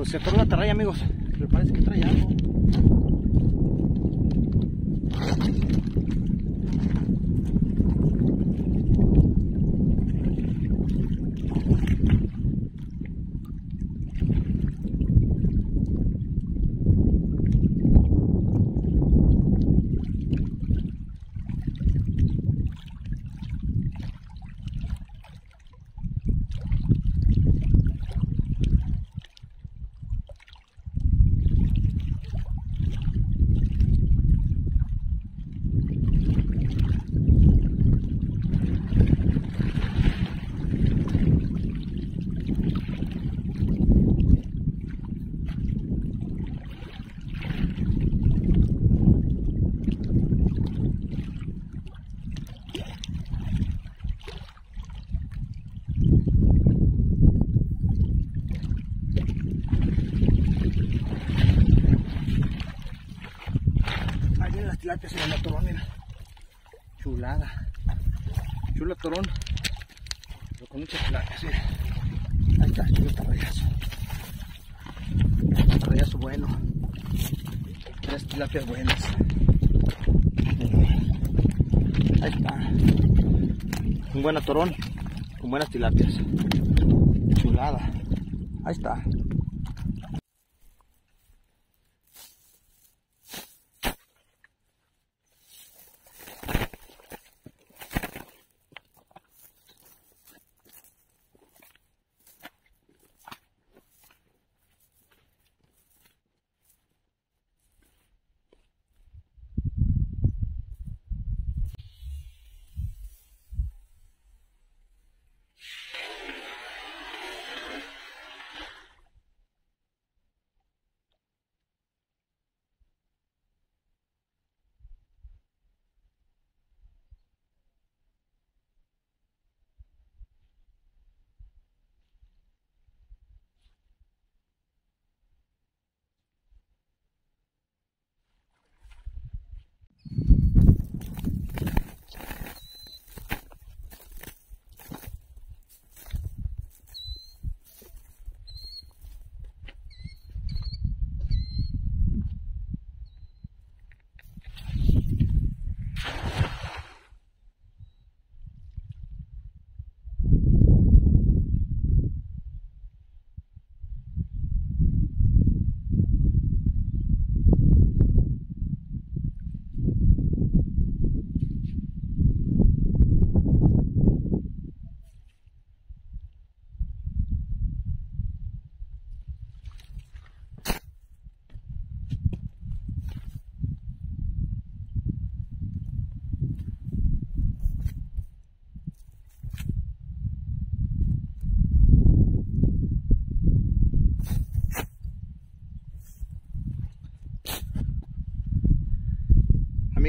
Pues se atoró la atarraya, amigos. Me parece que trae algo. Tilapias en el atorón, mira. Chulada. Chula atorón. Pero con muchas tilapias, mira. Ahí está, chulo atarrayazo. Atarrayazo bueno. Tres tilapias buenas. Ahí está. Un buen atorón con buenas tilapias. Chulada. Ahí está.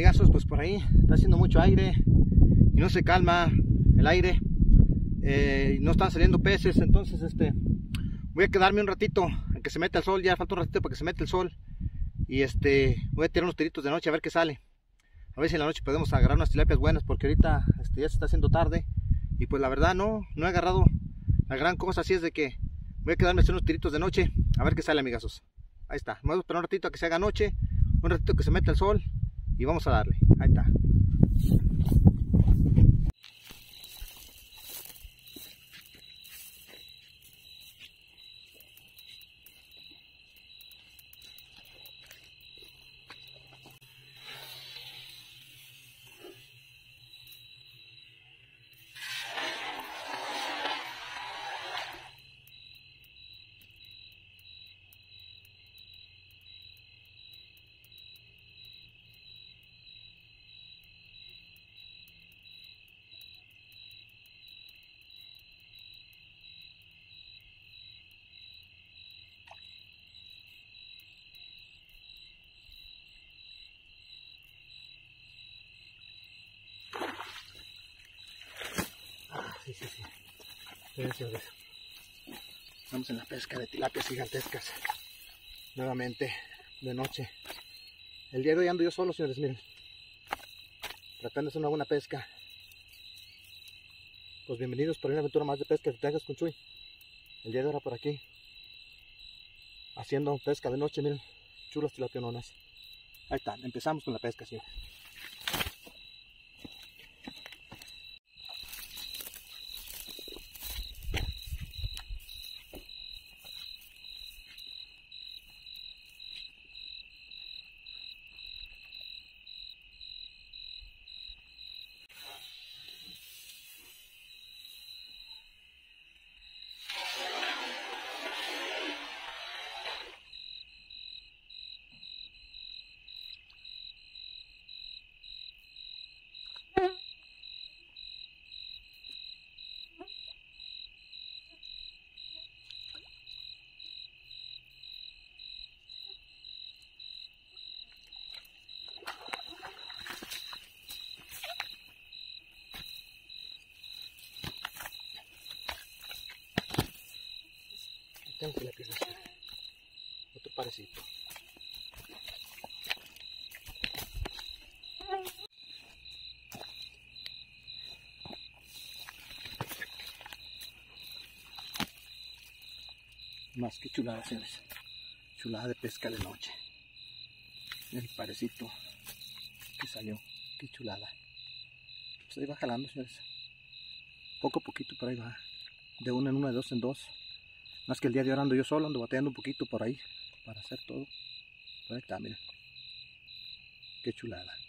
Amigazos, pues por ahí está haciendo mucho aire y no se calma el aire. eh, no están saliendo peces, entonces este voy a quedarme un ratito a que se meta el sol, ya falta un ratito para que se meta el sol. Y este voy a tirar unos tiritos de noche a ver qué sale. A ver si en la noche podemos agarrar unas tilapias buenas porque ahorita este, ya se está haciendo tarde. Y pues la verdad no, no he agarrado la gran cosa, así es de que voy a quedarme hacer unos tiritos de noche a ver qué sale amigazos. Ahí está, vamos a esperar un ratito a que se haga noche, un ratito que se meta el sol y vamos a darle. Ahí está. Sí, sí. Estamos en la pesca de tilapias gigantescas. Nuevamente, de noche. El día de hoy ando yo solo, señores, miren. Tratando de hacer una buena pesca. Pues bienvenidos por una aventura más de pesca de Texas con Chuy. El día de hoy por aquí. Haciendo pesca de noche, miren. Chulas tilapiononas. Ahí están, empezamos con la pesca, señores. Que la. Más que chulada, señores. Chulada de pesca de noche. El parecito que salió. Qué chulada. Pues ahí jalando, señores. Poco a poquito por ahí va. De uno en uno, de dos en dos. Más que el día de hoy ando yo solo, ando bateando un poquito por ahí para hacer todo. Está, miren. Qué chulada.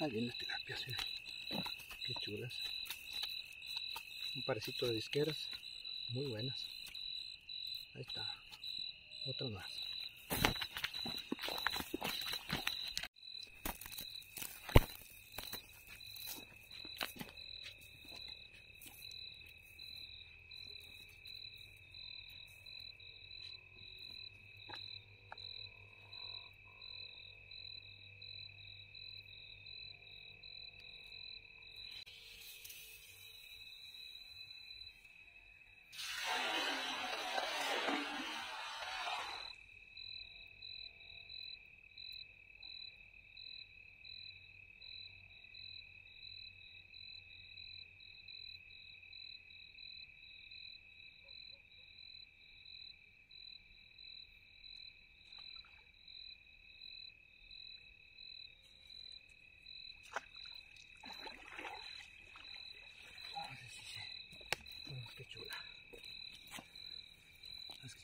Ahí vienen las tirapias, miren. Qué chulas. Un parecito de disqueras. Muy buenas. Ahí está. Otra más.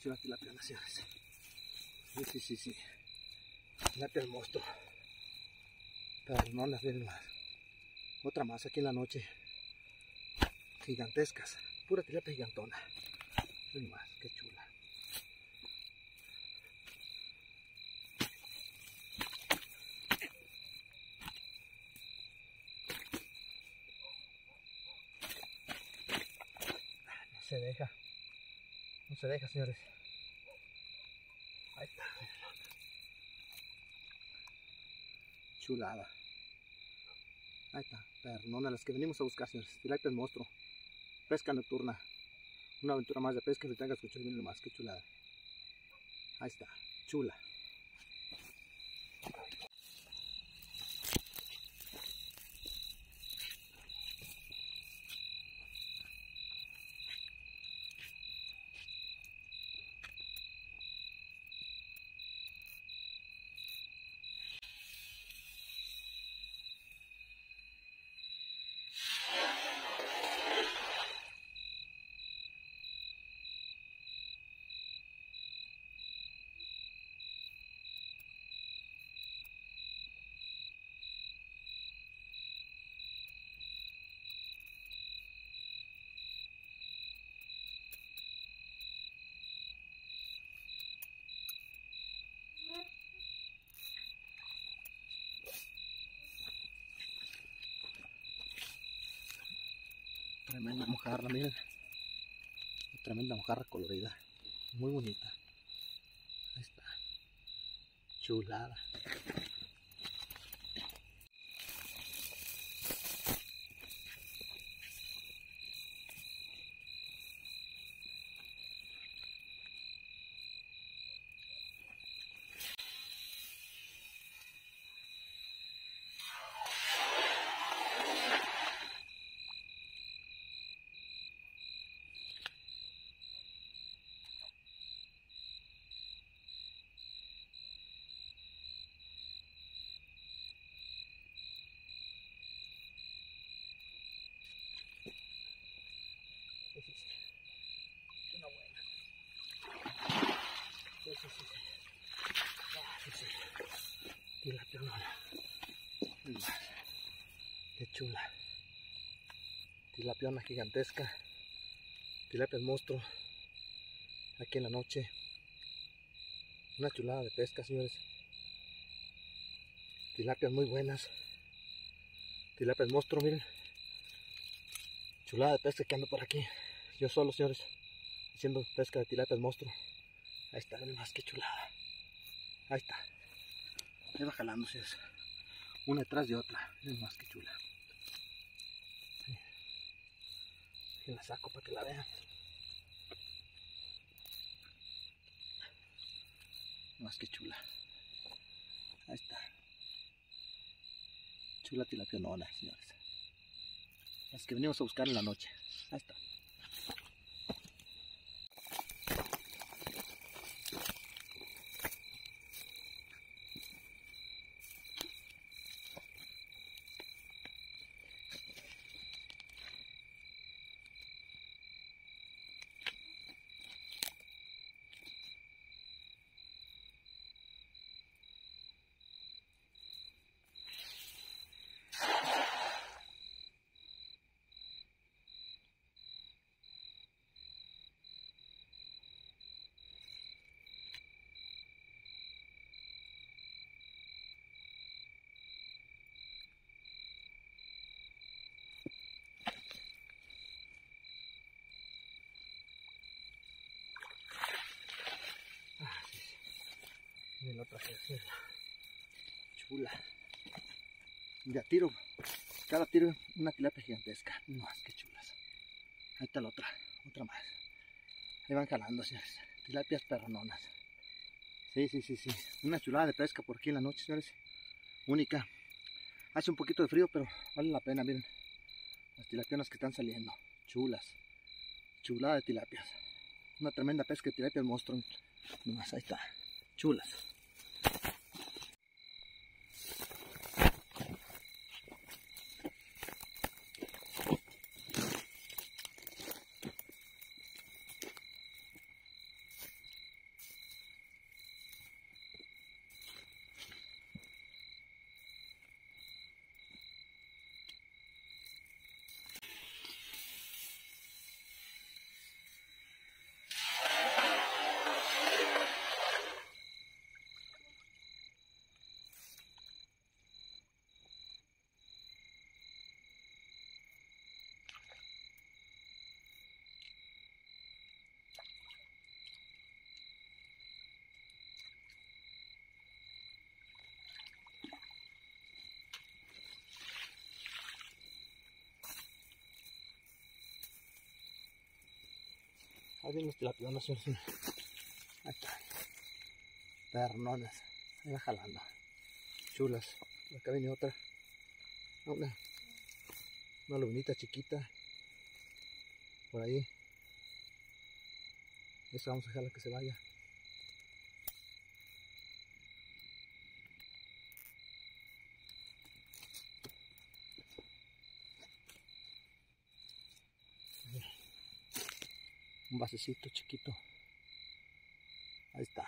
la tilapia, señores. Sí, sí, sí, sí. Tilapia el monstruo. Pero no las ven más. Otra más aquí en la noche. Gigantescas. Pura tilapia gigantona. Ven más, qué chula. Ah, se deja. No se deja, señores. Ahí está. Chulada. Ahí está. Pernona, las que venimos a buscar, señores. Tilapia el monstruo. Pesca nocturna. Una aventura más de pesca. Si tengas escuchar bien más. Qué chulada. Ahí está. Chula. Tremenda mojarra, miren. Tremenda mojarra colorida. Muy bonita. Ahí está. Chulada. Y la. Qué chula. Tilapiona gigantesca. Tilapia el monstruo. Aquí en la noche. Una chulada de pesca, señores. Tilapias muy buenas. Tilapia el monstruo, miren. Chulada de pesca que ando por aquí. Yo solo, señores. Haciendo pesca de tilapia el monstruo. Ahí está, miren más que chulada. Ahí está. Ahí va jalando, señores. Una detrás de otra. Miren más que chula. Sí. La saco para que la vean. Más que chula. Ahí está. Chula tilapia nona, señores. Las que venimos a buscar en la noche. Ahí está. Otra tercera. Chula. Ya tiro. Cada tiro una tilapia gigantesca. No, es que chulas. Ahí está la otra. Otra más. Ahí van jalando, señores. Tilapias perrononas. Sí, sí, sí, sí. Una chulada de pesca por aquí en la noche, señores. Única. Hace un poquito de frío, pero vale la pena, miren. Las tilapionas que están saliendo. Chulas. Chulada de tilapias. Una tremenda pesca de tilapia el monstruo. Nomás, ahí está. Chulas. Ahí vienen los tilapiones. Ahí está. Pernonas. Ahí va jalando. Chulas. Acá viene otra. Una. Una lubinita chiquita. Por ahí. Esta vamos a dejarla que se vaya. Un basecito chiquito. Ahí está.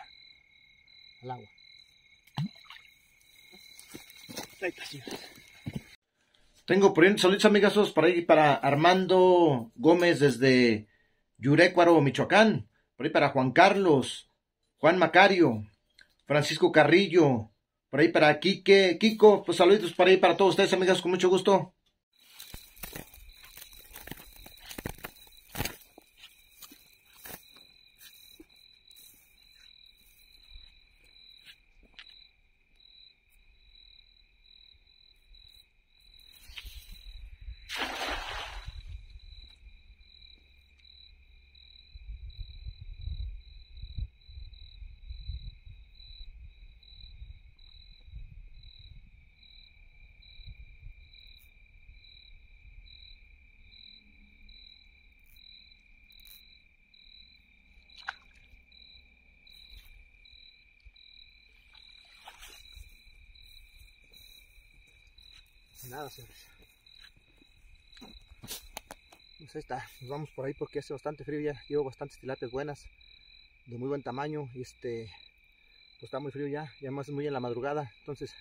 Al agua. Tengo saludos amigazos para ahí para Armando Gómez desde Yurecuaro, Michoacán. Por ahí para Juan Carlos, Juan Macario, Francisco Carrillo, por ahí para Quique, Kiko, pues saluditos para ahí para todos ustedes, amigas, con mucho gusto. Nada, señores. Pues ahí está, nos vamos por ahí porque hace bastante frío ya. Llevo bastantes tilates buenas, de muy buen tamaño. Y este, pues está muy frío ya, y además es muy en la madrugada. Entonces,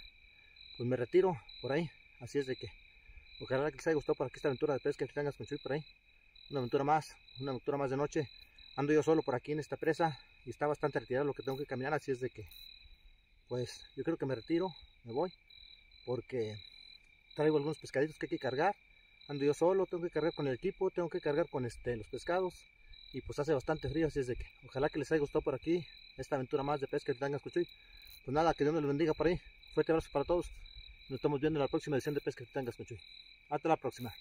pues me retiro por ahí. Así es de que, ojalá que les haya gustado para que esta aventura de pesca que tengas con Chuy por ahí. Una aventura más, una aventura más de noche. Ando yo solo por aquí en esta presa y está bastante retirado lo que tengo que caminar. Así es de que, pues yo creo que me retiro, me voy, porque traigo algunos pescaditos que hay que cargar. Ando yo solo, tengo que cargar con el equipo, tengo que cargar con este, los pescados. Y pues hace bastante frío, así es de que ojalá que les haya gustado por aquí esta aventura más de pesca de Tangas Cuchuy. Pues nada, que Dios los bendiga por ahí. Fuerte abrazo para todos. Nos estamos viendo en la próxima edición de Pesca de Tangas Cuchuy. Hasta la próxima.